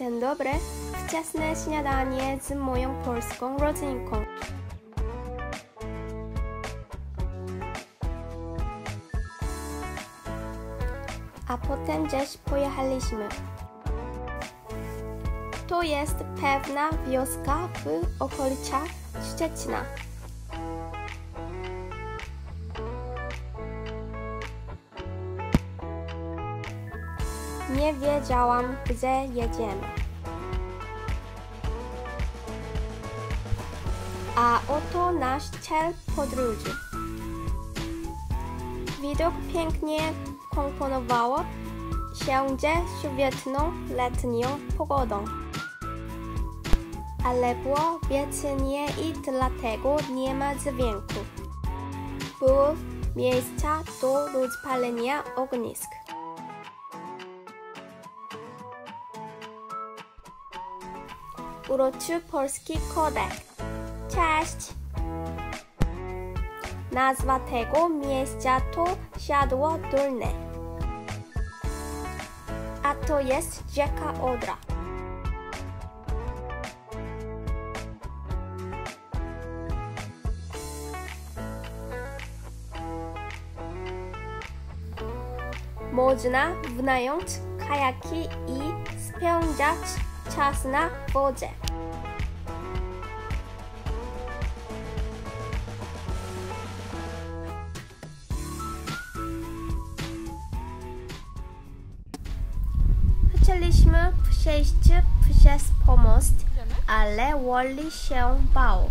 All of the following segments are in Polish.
Dzień dobry. Wczesne śniadanie z moją polską rodzinką. A potem gdzieś pojechaliśmy. To jest pewna wioska w okolicach Szczecina. Nie wiedziałam, gdzie jedziemy. A oto nasz cel podróży. Widok pięknie komponowało się ze świetną letnią pogodą. Ale było wietrznie i dlatego nie ma dźwięku. Było miejsca do rozpalenia ognisk. Uroczy polski kodek. Cześć! Nazwa tego miejsca to Siadło Dolne. A to jest rzeka Odra. Można wynająć kajaki i spędzać czas na wodzie. Chcieliśmy przejść przez pomost, ale Wally się bał.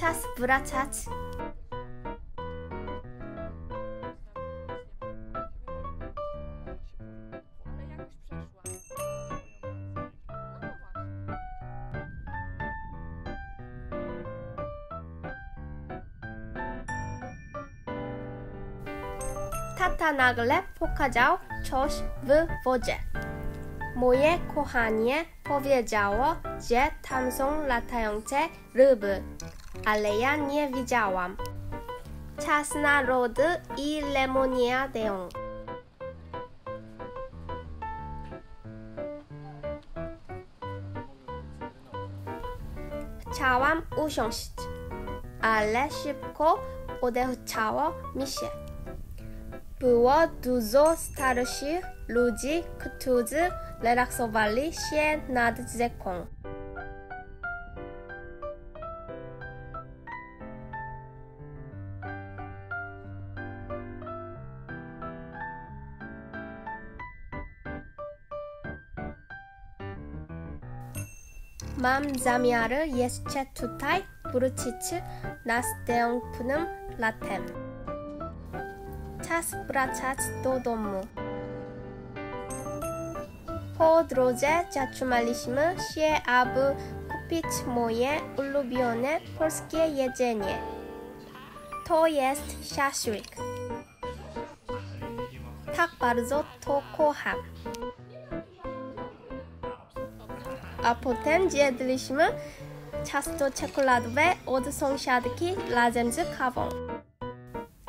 Czas wracać. Tata nagle pokazał coś w wodzie. Moje kochanie powiedziało, że tam są latające ryby, ale ja nie widziałam. Czas na lody i lemoniadę. Chciałam usiąść, ale szybko odechciało mi się. Było dużo starszych ludzi, którzy relaksowali się nad rzeką. Tutaj wrócić następnym latem. Czas wracać do domu. Po drodze zatrzymaliśmy się, aby kupić moje ulubione polskie jedzenie. To jest szaszłyk. Tak bardzo to kocham. A potem zjedliśmy ciasto czekoladowe od sąsiadki razem z kawą.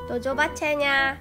Do zobaczenia!